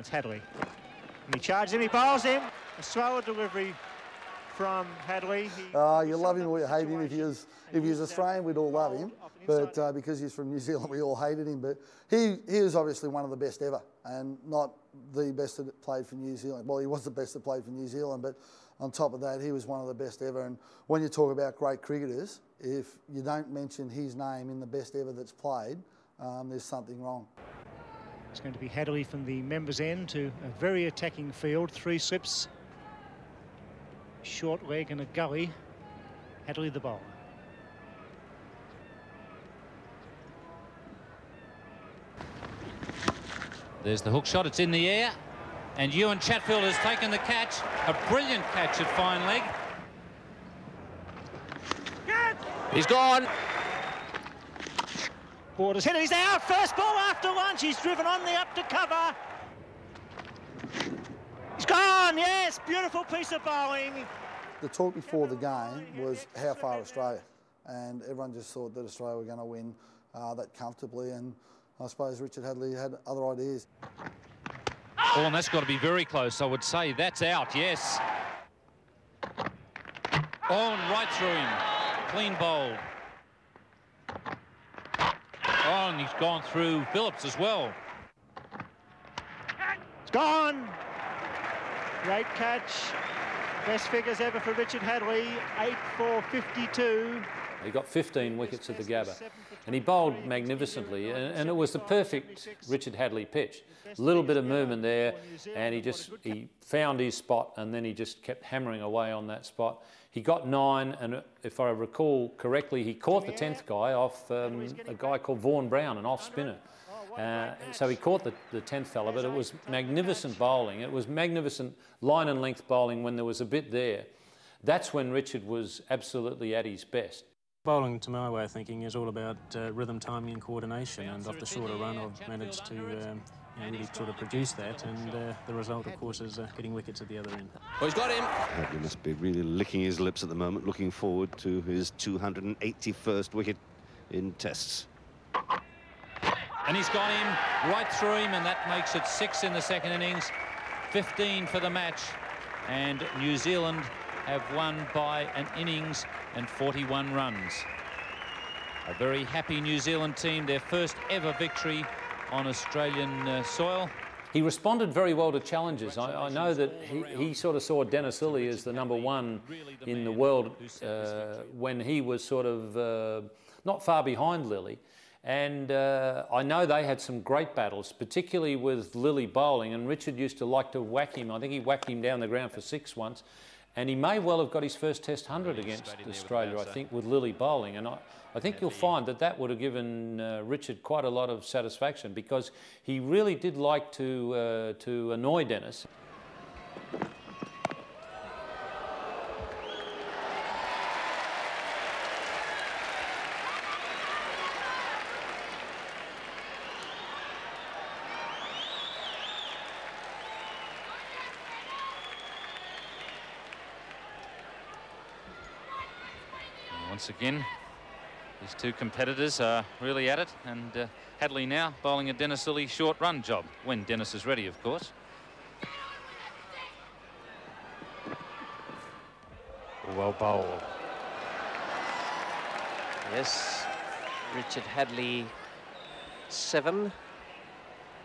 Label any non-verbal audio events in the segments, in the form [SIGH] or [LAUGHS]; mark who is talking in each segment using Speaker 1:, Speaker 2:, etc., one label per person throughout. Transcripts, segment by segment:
Speaker 1: It's Hadlee. And he charges him, he bowls him. A slower delivery from Hadlee.
Speaker 2: Uh, you love him or you hate him. If he was, if he was Australian, we'd all love him. But uh, because he's from New Zealand, we all hated him. But he, he was obviously one of the best ever and not the best that played for New Zealand. Well, he was the best that played for New Zealand, but on top of that, he was one of the best ever. And when you talk about great cricketers, if you don't mention his name in the best ever that's played, um, there's something wrong.
Speaker 1: It's going to be Hadlee from the members' end to a very attacking field. Three slips, short leg and a gully. Hadlee the ball.
Speaker 3: There's the hook shot. It's in the air. And Ewen Chatfield has taken the catch. A brilliant catch at fine leg. He's gone.
Speaker 1: Borders hit it. He's out. First ball after lunch. He's driven on the up to cover. He's gone. Yes. Beautiful piece of bowling.
Speaker 2: The talk before the game was how far Australia. And everyone just thought that Australia were going to win uh, that comfortably. And I suppose Richard Hadlee had other ideas.
Speaker 3: Oh, and that's got to be very close, I would say. That's out, yes. Oh, and right through him. Clean bowled. And he's gone through Phillips as well.
Speaker 1: It's gone. Great catch. Best figures ever for Richard Hadlee. 8 for 52.
Speaker 4: He got 15 wickets at the Gabba and he bowled magnificently and, and, it was the perfect Richard Hadlee pitch. A little bit of movement there and he just he found his spot and then he just kept hammering away on that spot. He got nine and if I recall correctly he caught the 10th guy off um, a guy called Vaughan Brown, an off spinner. Uh, so he caught the, the 10th fella, but it was magnificent bowling. It was magnificent line and length bowling when there was a bit there. That's when Richard was absolutely at his best.
Speaker 5: Bowling, to my way of thinking, is all about uh, rhythm, timing and coordination, and off the shorter run I've managed to um, you know, really sort of produce that, and uh, the result, of course, is uh, getting wickets at the other end.
Speaker 6: Well, he's got him. He must be really licking his lips at the moment, looking forward to his 281st wicket in tests.
Speaker 3: And he's got him right through him, and that makes it six in the second innings, 15 for the match, and New Zealand have won by an innings and 41 runs. A very happy New Zealand team, their first ever victory on Australian uh, soil.
Speaker 4: He responded very well to challenges. I, I know that he, he, sort of saw Dennis Lillee as the number one in the world uh, when he was sort of uh, not far behind Lillee. And uh, I know they had some great battles, particularly with Lillee bowling. And Richard used to like to whack him. I think he whacked him down the ground for six once. And he may well have got his first Test 100 against Australia, I think, with Lillee bowling. And I, I think you'll find that that would have given uh, Richard quite a lot of satisfaction because he really did like to, uh, to annoy Dennis.
Speaker 3: Once again. These two competitors are really at it, and uh, Hadlee now bowling a Dennis Lillee short run job, when Dennis is ready, of course.
Speaker 7: Well bowled.
Speaker 8: Yes, Richard Hadlee seven,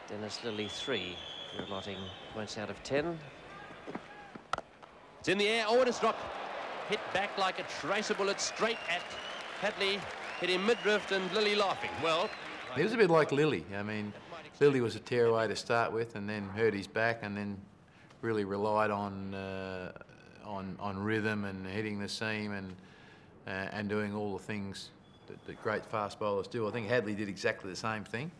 Speaker 8: Dennis Lillee, three. You're allotting points out of ten.
Speaker 6: It's in the air. Oh, it is dropped hit back like a tracer bullet straight at Hadlee, hitting him mid-drift and Lillee laughing. Well...
Speaker 9: He was a bit like Lillee. I mean, Lillee was a tearaway to start with and then hurt his back and then really relied on uh, on, on rhythm and hitting the seam and, uh, and doing all the things that, that, great fast bowlers do. I think Hadlee did exactly the same thing.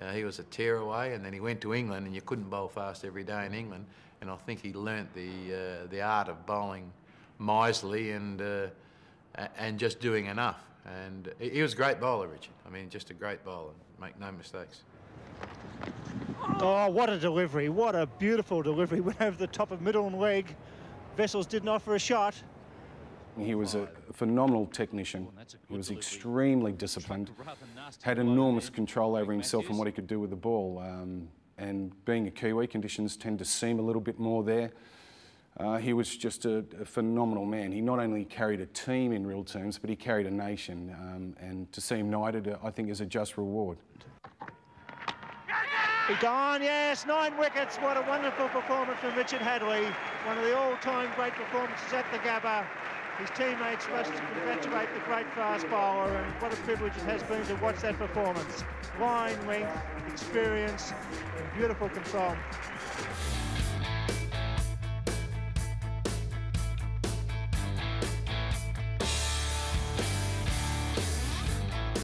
Speaker 9: Uh, he was a tearaway and then he went to England and you couldn't bowl fast every day in England and I think he learnt the, uh, the art of bowling miserly and uh, and just doing enough. And he was a great bowler, Richard. I mean, just a great bowler. Make no mistakes.
Speaker 1: Oh, what a delivery. What a beautiful delivery. [LAUGHS] Went over the top of middle and leg. Wessels didn't offer a shot.
Speaker 10: He was a phenomenal technician. He was extremely disciplined, had enormous control over himself and what he could do with the ball. Um, and being a Kiwi, conditions tend to seem a little bit more there. Uh, he was just a, a, phenomenal man. He not only carried a team in real terms, but he carried a nation. Um, and to see him knighted, uh, I think, is a just reward.
Speaker 1: He gone, yes, nine wickets. What a wonderful performance from Richard Hadlee. One of the all-time great performances at the Gabba. His teammates to congratulate the great fast bowler, and what a privilege it has been to watch that performance. Line length, experience, beautiful control.